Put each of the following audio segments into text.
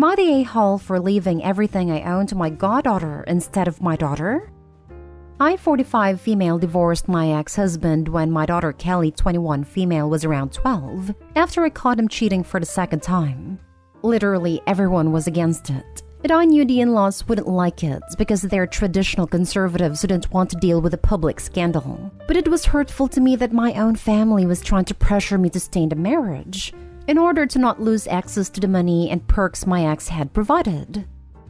Am I the a hole for leaving everything I own to my goddaughter instead of my daughter? I, 45 female, divorced my ex husband when my daughter Kelly, 21 female, was around 12, after I caught him cheating for the second time. Literally everyone was against it. And I knew the in laws wouldn't like it because they're traditional conservatives who didn't want to deal with a public scandal. But it was hurtful to me that my own family was trying to pressure me to stay in the marriage in order to not lose access to the money and perks my ex had provided.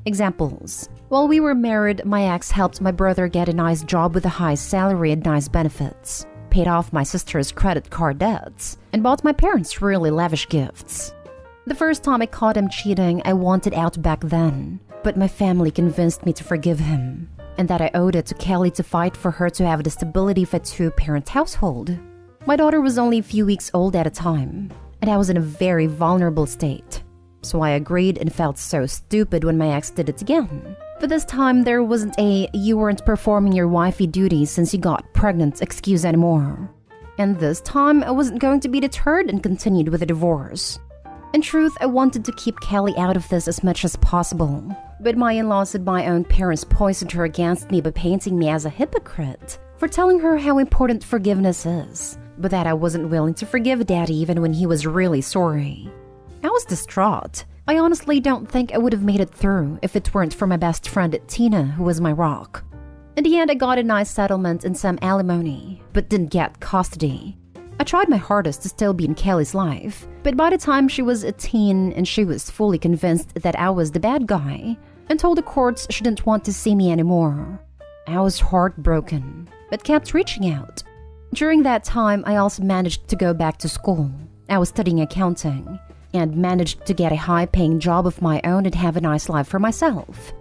Examples While we were married, my ex helped my brother get a nice job with a high salary and nice benefits, paid off my sister's credit card debts, and bought my parents really lavish gifts. The first time I caught him cheating, I wanted out back then, but my family convinced me to forgive him, and that I owed it to Kelly to fight for her to have the stability of a two parent household. My daughter was only a few weeks old at a time, and I was in a very vulnerable state. So I agreed and felt so stupid when my ex did it again. But this time, there wasn't a you weren't performing your wifey duties since you got pregnant excuse anymore. And this time, I wasn't going to be deterred and continued with the divorce. In truth, I wanted to keep Kelly out of this as much as possible. But my in laws and my own parents poisoned her against me by painting me as a hypocrite for telling her how important forgiveness is, but that I wasn't willing to forgive Daddy even when he was really sorry. I was distraught. I honestly don't think I would have made it through if it weren't for my best friend Tina, who was my rock. In the end, I got a nice settlement and some alimony, but didn't get custody. I tried my hardest to still be in Kelly's life, but by the time she was a teen and she was fully convinced that I was the bad guy, and told the courts she didn't want to see me anymore, I was heartbroken, but kept reaching out. During that time, I also managed to go back to school. I was studying accounting and managed to get a high paying job of my own and have a nice life for myself.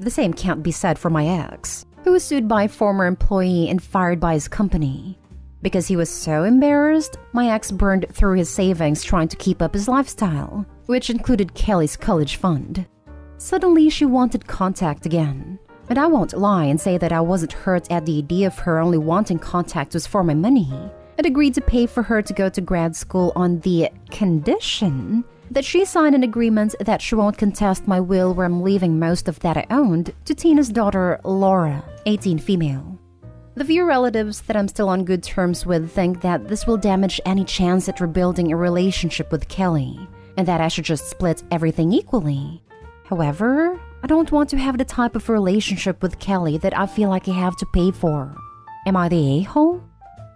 The same can't be said for my ex, who was sued by a former employee and fired by his company. Because he was so embarrassed, my ex burned through his savings trying to keep up his lifestyle, which included Kelly's college fund. Suddenly, she wanted contact again. And I won't lie and say that I wasn't hurt at the idea of her only wanting contact was for my money and agreed to pay for her to go to grad school on the condition that she signed an agreement that she won't contest my will where I'm leaving most of that I owned to Tina's daughter, Laura, 18 female. The few relatives that I'm still on good terms with think that this will damage any chance at rebuilding a relationship with Kelly, and that I should just split everything equally. However, don't want to have the type of relationship with Kelly that I feel like I have to pay for. Am I the a hole?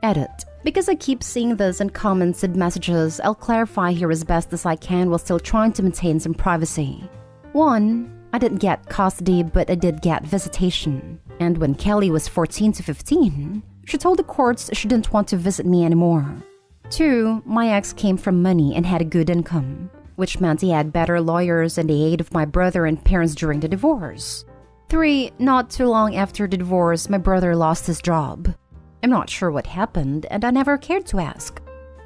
Edit. Because I keep seeing this in comments and messages, I'll clarify here as best as I can while still trying to maintain some privacy. 1. I didn't get custody, but I did get visitation. And when Kelly was 14 to 15, she told the courts she didn't want to visit me anymore. 2. My ex came from money and had a good income, which meant he had better lawyers and the aid of my brother and parents during the divorce. 3. Not too long after the divorce, my brother lost his job. I'm not sure what happened, and I never cared to ask.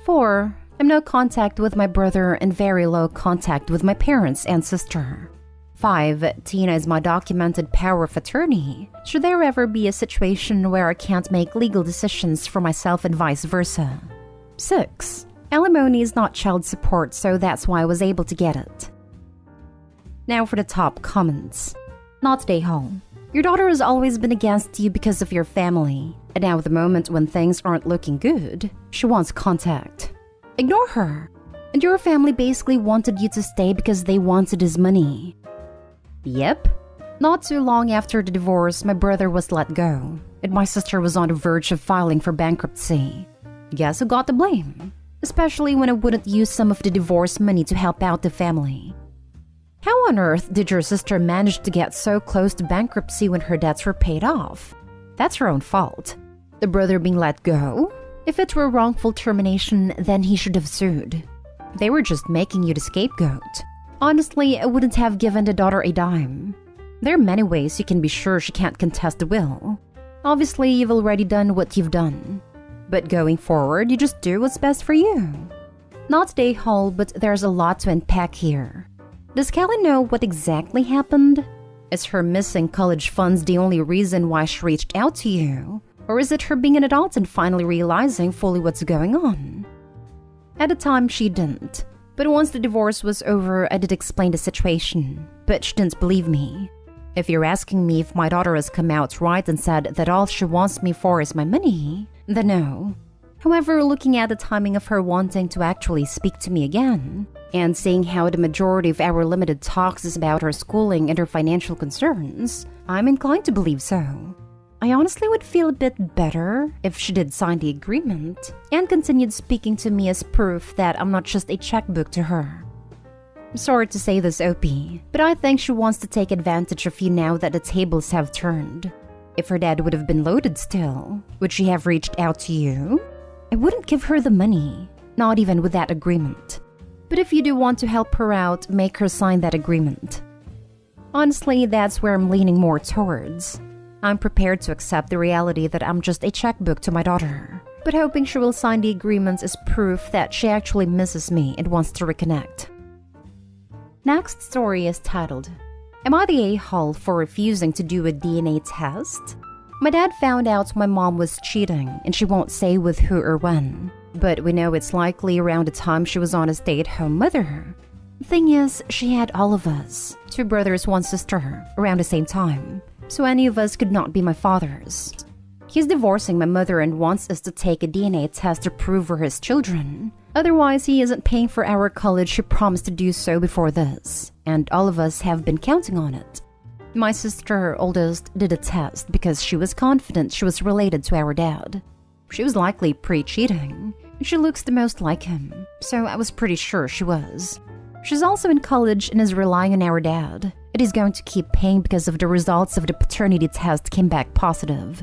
4. I'm no contact with my brother and very low contact with my parents and sister. 5. Tina is my documented power of attorney. Should there ever be a situation where I can't make legal decisions for myself and vice versa? 6. Alimony is not child support, so that's why I was able to get it. Now for the top comments. Not stay home. Your daughter has always been against you because of your family, and now at the moment when things aren't looking good, she wants contact. Ignore her. And your family basically wanted you to stay because they wanted his money. Yep. Not too long after the divorce, my brother was let go, and my sister was on the verge of filing for bankruptcy. Guess who got the blame? Especially when I wouldn't use some of the divorce money to help out the family. How on earth did your sister manage to get so close to bankruptcy when her debts were paid off? That's her own fault. The brother being let go? If it were wrongful termination, then he should have sued. They were just making you the scapegoat. Honestly, I wouldn't have given the daughter a dime. There are many ways you can be sure she can't contest the will. Obviously, you've already done what you've done. But going forward, you just do what's best for you. Not day hall, but there's a lot to unpack here. Does Kelly know what exactly happened? Is her missing college funds the only reason why she reached out to you? Or is it her being an adult and finally realizing fully what's going on? At the time, she didn't. But once the divorce was over, I did explain the situation, but she didn't believe me. If you're asking me if my daughter has come out right and said that all she wants me for is my money, then no. However, looking at the timing of her wanting to actually speak to me again, and seeing how the majority of our limited talks is about her schooling and her financial concerns, I'm inclined to believe so. I honestly would feel a bit better if she did sign the agreement and continued speaking to me as proof that I'm not just a checkbook to her. I'm sorry to say this, OP, but I think she wants to take advantage of you now that the tables have turned. If her dad would have been loaded still, would she have reached out to you? I wouldn't give her the money, not even with that agreement. But if you do want to help her out, make her sign that agreement. Honestly, that's where I'm leaning more towards. I'm prepared to accept the reality that I'm just a checkbook to my daughter, but hoping she will sign the agreements is proof that she actually misses me and wants to reconnect. Next story is titled Am I the a hole for refusing to do a DNA test? My dad found out my mom was cheating and she won't say with who or when, but we know it's likely around the time she was on a stay at home mother. The thing is, she had all of us two brothers, one sister around the same time so any of us could not be my father's. He's divorcing my mother and wants us to take a DNA test to prove we're his children. Otherwise, he isn't paying for our college he promised to do so before this, and all of us have been counting on it. My sister, oldest, did a test because she was confident she was related to our dad. She was likely pre cheating. She looks the most like him, so I was pretty sure she was. She's also in college and is relying on our dad. It is going to keep paying because of the results of the paternity test came back positive.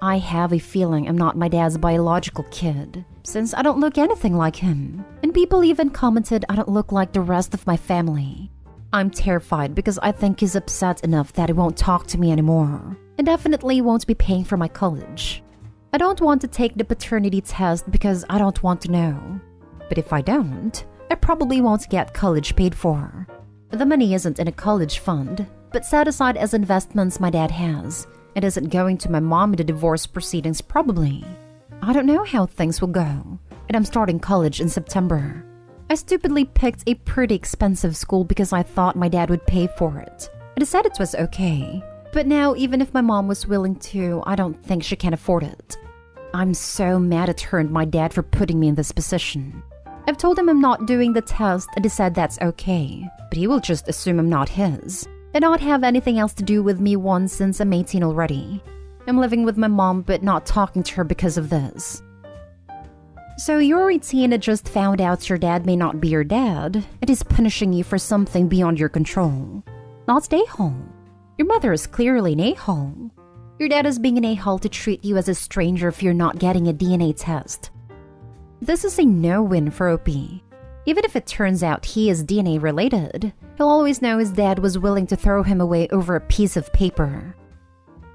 I have a feeling I'm not my dad's biological kid, since I don't look anything like him. And people even commented I don't look like the rest of my family. I'm terrified because I think he's upset enough that he won't talk to me anymore, and definitely won't be paying for my college. I don't want to take the paternity test because I don't want to know. But if I don't, I probably won't get college paid for. The money isn't in a college fund, but set aside as investments my dad has. It isn't going to my mom in the divorce proceedings, probably. I don't know how things will go, and I'm starting college in September. I stupidly picked a pretty expensive school because I thought my dad would pay for it. I decided it was okay, but now, even if my mom was willing to, I don't think she can afford it. I'm so mad at her and my dad for putting me in this position. I've told him I'm not doing the test and he said that's okay, but he will just assume I'm not his and not have anything else to do with me once since I'm 18 already. I'm living with my mom but not talking to her because of this. So you're 18 and just found out your dad may not be your dad. It is punishing you for something beyond your control. Not a hole. Your mother is clearly an a-hole. Your dad is being an a-hole to treat you as a stranger if you're not getting a DNA test. This is a no-win for OP. Even if it turns out he is DNA related, he'll always know his dad was willing to throw him away over a piece of paper.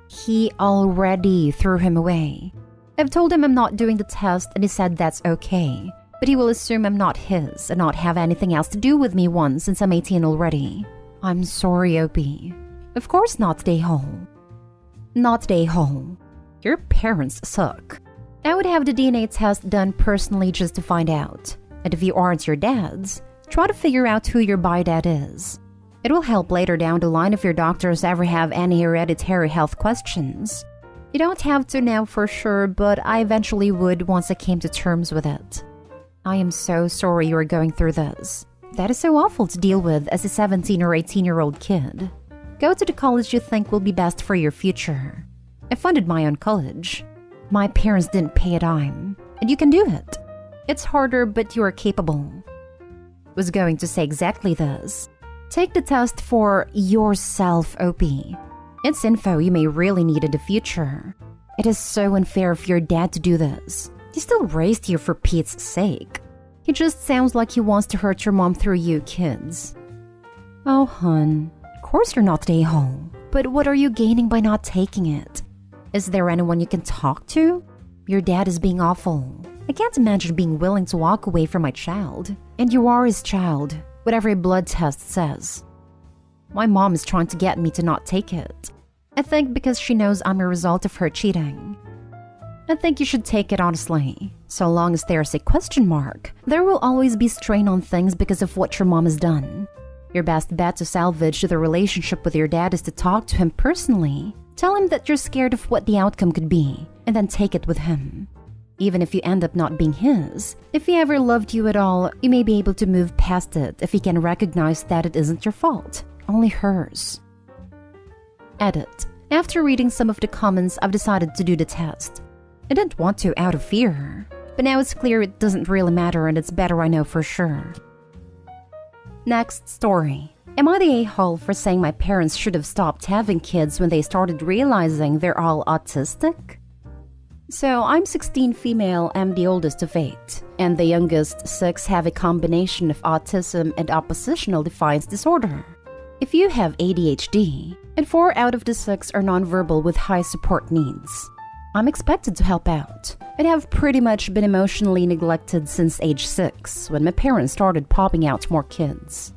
He already threw him away. I've told him I'm not doing the test and he said that's okay, but he will assume I'm not his and not have anything else to do with me once since I'm 18 already. I'm sorry, OP. Of course not, Day Hole. Not Day Hole. Your parents suck. I would have the DNA test done personally just to find out. And if you aren't your dad's, try to figure out who your bi-dad is. It will help later down the line if your doctors ever have any hereditary health questions. You don't have to now for sure, but I eventually would once I came to terms with it. I am so sorry you are going through this. That is so awful to deal with as a 17 or 18 year old kid. Go to the college you think will be best for your future. I funded my own college. My parents didn't pay a dime, and you can do it. It's harder, but you are capable. Was going to say exactly this. Take the test for yourself, OP. It's info you may really need in the future. It is so unfair of your dad to do this. He still raised you for Pete's sake. He just sounds like he wants to hurt your mom through you kids. Oh, hun. Of course you're not a hole. But what are you gaining by not taking it? Is there anyone you can talk to? Your dad is being awful. I can't imagine being willing to walk away from my child. And you are his child, whatever a blood test says. My mom is trying to get me to not take it. I think because she knows I'm a result of her cheating. I think you should take it honestly. So long as there's a question mark, there will always be strain on things because of what your mom has done. Your best bet to salvage the relationship with your dad is to talk to him personally. Tell him that you're scared of what the outcome could be, and then take it with him. Even if you end up not being his, if he ever loved you at all, you may be able to move past it if he can recognize that it isn't your fault, only hers. Edit. After reading some of the comments, I've decided to do the test. I didn't want to out of fear, but now it's clear it doesn't really matter and it's better I know for sure. Next story. Am I the a hole for saying my parents should have stopped having kids when they started realizing they're all autistic? So, I'm 16 female, I'm the oldest of eight, and the youngest six have a combination of autism and oppositional defiance disorder. If you have ADHD, and four out of the six are nonverbal with high support needs, I'm expected to help out. And have pretty much been emotionally neglected since age six, when my parents started popping out more kids.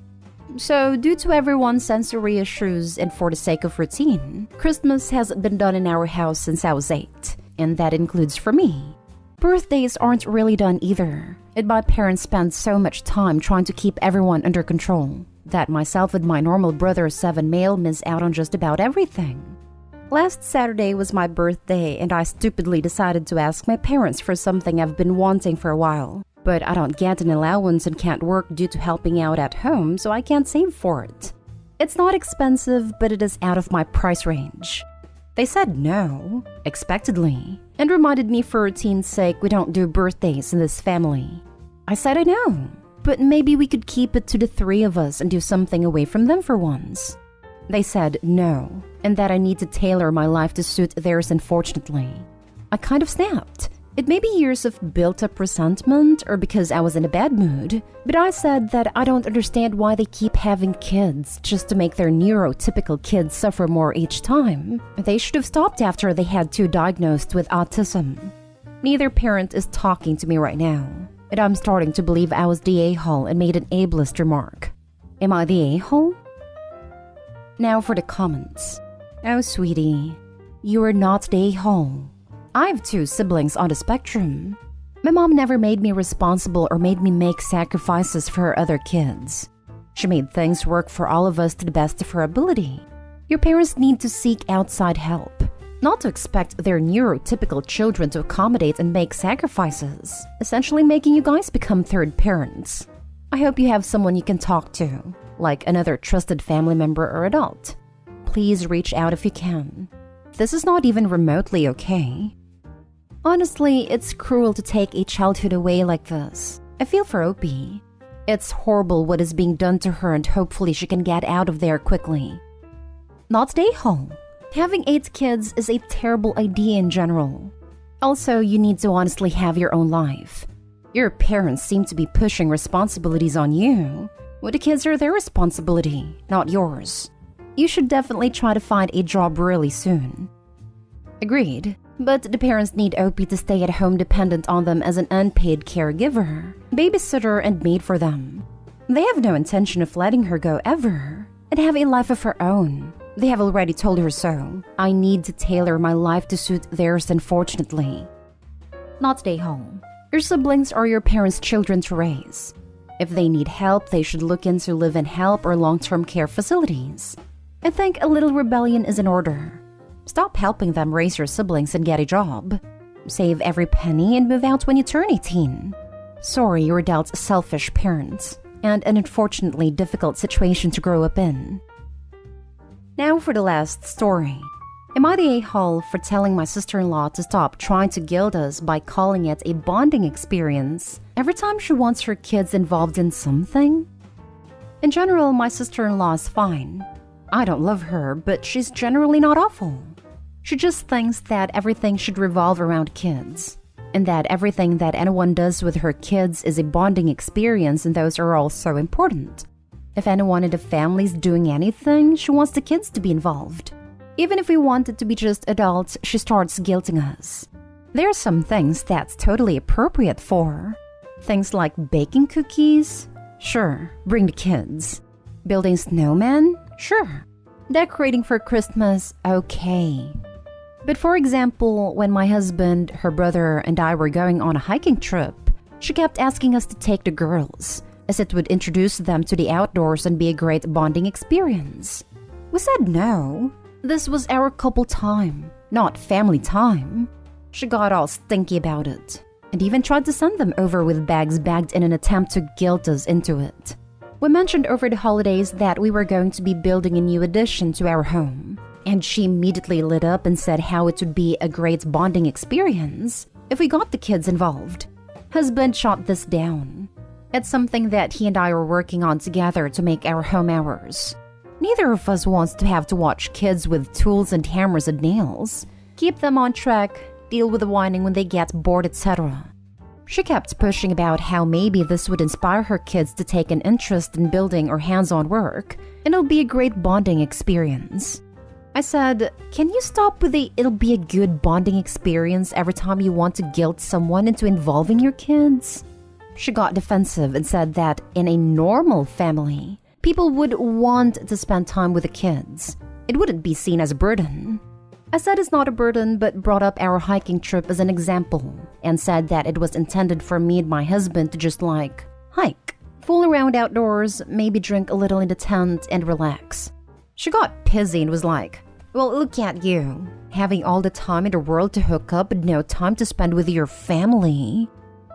So, due to everyone's sensory issues and for the sake of routine, Christmas has been done in our house since I was eight and that includes for me. Birthdays aren't really done either, and my parents spend so much time trying to keep everyone under control that myself and my normal brother, seven male, miss out on just about everything. Last Saturday was my birthday, and I stupidly decided to ask my parents for something I've been wanting for a while. But I don't get an allowance and can't work due to helping out at home, so I can't save for it. It's not expensive, but it is out of my price range. They said no, expectedly, and reminded me for routine's sake we don't do birthdays in this family. I said I know, but maybe we could keep it to the three of us and do something away from them for once. They said no, and that I need to tailor my life to suit theirs, unfortunately. I kind of snapped it may be years of built up resentment or because I was in a bad mood, but I said that I don't understand why they keep having kids just to make their neurotypical kids suffer more each time. They should have stopped after they had two diagnosed with autism. Neither parent is talking to me right now, I'm starting to believe I was the a hole and made an ableist remark. Am I the a hole? Now for the comments. Oh, sweetie, you are not the a hole. I have two siblings on the spectrum. My mom never made me responsible or made me make sacrifices for her other kids. She made things work for all of us to the best of her ability. Your parents need to seek outside help, not to expect their neurotypical children to accommodate and make sacrifices, essentially making you guys become third parents. I hope you have someone you can talk to, like another trusted family member or adult. Please reach out if you can. This is not even remotely okay. Honestly, it's cruel to take a childhood away like this. I feel for Opie. It's horrible what is being done to her, and hopefully she can get out of there quickly. Not stay home. Having eight kids is a terrible idea in general. Also, you need to honestly have your own life. Your parents seem to be pushing responsibilities on you. What the kids are their responsibility, not yours. You should definitely try to find a job really soon. Agreed. But the parents need Opie to stay at home dependent on them as an unpaid caregiver, babysitter, and maid for them. They have no intention of letting her go ever and have a life of her own. They have already told her so. I need to tailor my life to suit theirs, unfortunately. Not stay home. Your siblings are your parents' children to raise. If they need help, they should look into live in help or long term care facilities. I think a little rebellion is in order. Stop helping them raise your siblings and get a job. Save every penny and move out when you turn 18. Sorry you were dealt selfish parents, and an unfortunately difficult situation to grow up in. Now for the last story. Am I the a hole for telling my sister in law to stop trying to guilt us by calling it a bonding experience every time she wants her kids involved in something? In general, my sister in law is fine. I don't love her, but she's generally not awful. She just thinks that everything should revolve around kids, and that everything that anyone does with her kids is a bonding experience, and those are all so important. If anyone in the family is doing anything, she wants the kids to be involved. Even if we want it to be just adults, she starts guilting us. There are some things that's totally appropriate for. her. Things like baking cookies? Sure, bring the kids. Building snowmen? Sure. Decorating for Christmas? Okay. But for example, when my husband, her brother, and I were going on a hiking trip, she kept asking us to take the girls, as it would introduce them to the outdoors and be a great bonding experience. We said no. This was our couple time, not family time. She got all stinky about it, and even tried to send them over with bags bagged in an attempt to guilt us into it. We mentioned over the holidays that we were going to be building a new addition to our home, and she immediately lit up and said how it would be a great bonding experience if we got the kids involved. Husband shot this down. It's something that he and I are working on together to make our home ours. Neither of us wants to have to watch kids with tools and hammers and nails. Keep them on track, deal with the whining when they get bored, etc. She kept pushing about how maybe this would inspire her kids to take an interest in building or hands on work, and it'll be a great bonding experience. I said, Can you stop with the it'll be a good bonding experience every time you want to guilt someone into involving your kids? She got defensive and said that in a normal family, people would want to spend time with the kids. It wouldn't be seen as a burden. I said it's not a burden, but brought up our hiking trip as an example, and said that it was intended for me and my husband to just like hike, fool around outdoors, maybe drink a little in the tent, and relax. She got pissy and was like, Well, look at you, having all the time in the world to hook up, but no time to spend with your family.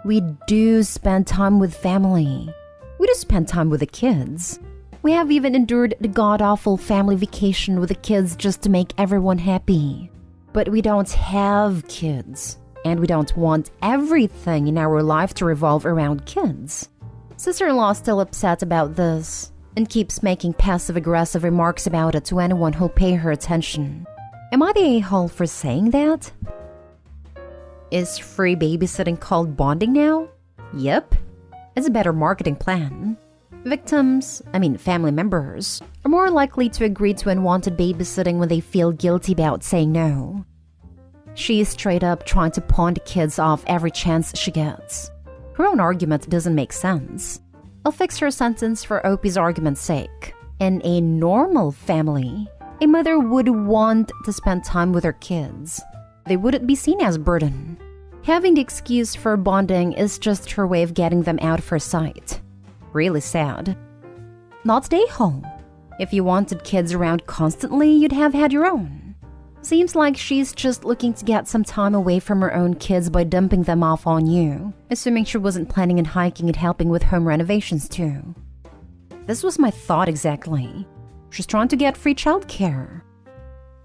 We do spend time with family. We do spend time with the kids. We have even endured the god awful family vacation with the kids just to make everyone happy. But we don't have kids, and we don't want everything in our life to revolve around kids. Sister in law still upset about this and keeps making passive aggressive remarks about it to anyone who'll pay her attention. Am I the a hole for saying that? Is free babysitting called bonding now? Yep. It's a better marketing plan. Victims, I mean family members, are more likely to agree to unwanted babysitting when they feel guilty about saying no. She is straight up trying to pawn the kids off every chance she gets. Her own argument doesn't make sense. I'll fix her sentence for Opie's argument's sake. In a normal family, a mother would want to spend time with her kids. They wouldn't be seen as burden. Having the excuse for bonding is just her way of getting them out of her sight really sad. Not stay home. If you wanted kids around constantly, you'd have had your own. Seems like she's just looking to get some time away from her own kids by dumping them off on you, assuming she wasn't planning on hiking and helping with home renovations too. This was my thought exactly. She's trying to get free childcare.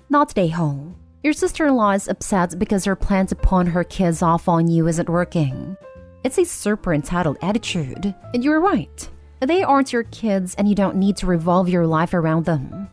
Not stay home. Your sister in law is upset because her plan to pawn her kids off on you isn't working. It's a super entitled attitude, and you're right. They aren't your kids, and you don't need to revolve your life around them.